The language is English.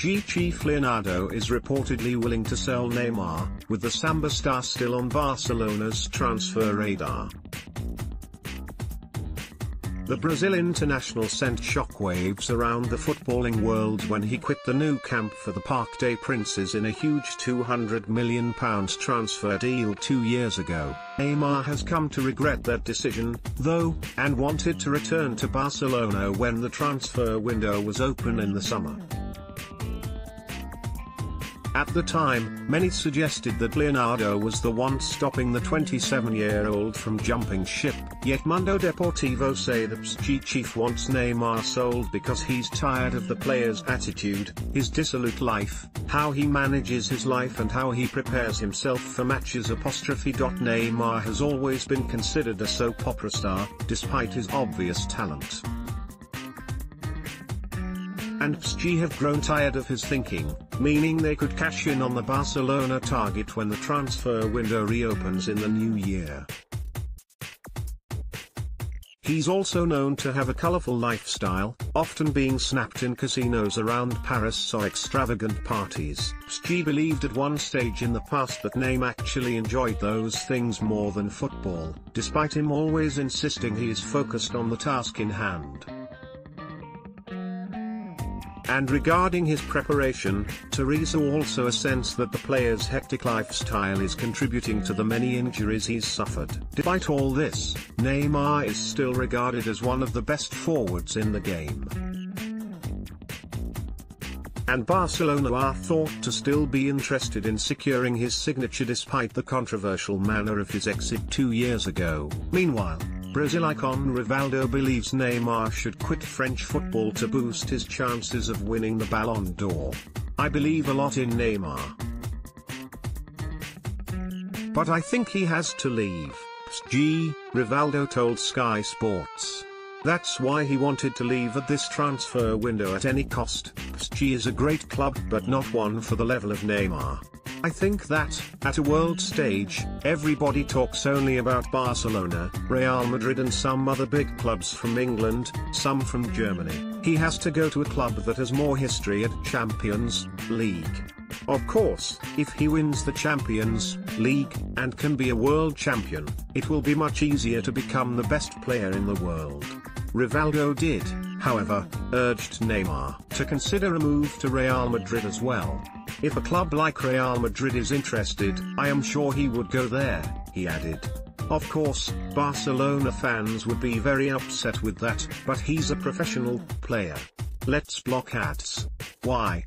PSG chief Leonardo is reportedly willing to sell Neymar, with the Samba star still on Barcelona's transfer radar. The Brazil international sent shockwaves around the footballing world when he quit the Nou Camp for the Parc des Princes in a huge £200 million transfer deal two years ago. Neymar has come to regret that decision, though, and wanted to return to Barcelona when the transfer window was open in the summer. At the time, many suggested that Leonardo was the one stopping the 27-year-old from jumping ship, yet Mundo Deportivo say that PSG chief wants Neymar sold because he's tired of the player's attitude, his dissolute life, how he manages his life and how he prepares himself for matches. Neymar has always been considered a soap opera star, despite his obvious talent and PSG have grown tired of his thinking, meaning they could cash in on the Barcelona target when the transfer window reopens in the new year. He's also known to have a colorful lifestyle, often being snapped in casinos around Paris or extravagant parties. PSG believed at one stage in the past that Neymar actually enjoyed those things more than football, despite him always insisting he is focused on the task in hand. And regarding his preparation, Teresa also a sense that the player's hectic lifestyle is contributing to the many injuries he's suffered. Despite all this, Neymar is still regarded as one of the best forwards in the game. And Barcelona are thought to still be interested in securing his signature despite the controversial manner of his exit two years ago. Meanwhile, Brazil icon Rivaldo believes Neymar should quit French football to boost his chances of winning the Ballon d'Or. I believe a lot in Neymar. But I think he has to leave. G. Rivaldo told Sky Sports. That's why he wanted to leave at this transfer window at any cost. PSG is a great club but not one for the level of Neymar. I think that, at a world stage, everybody talks only about Barcelona, Real Madrid and some other big clubs from England, some from Germany. He has to go to a club that has more history at Champions League. Of course, if he wins the Champions League and can be a world champion, it will be much easier to become the best player in the world. Rivaldo did, however, urged Neymar to consider a move to Real Madrid as well. If a club like Real Madrid is interested, I am sure he would go there, he added. Of course, Barcelona fans would be very upset with that, but he's a professional player. Let's block ads. Why?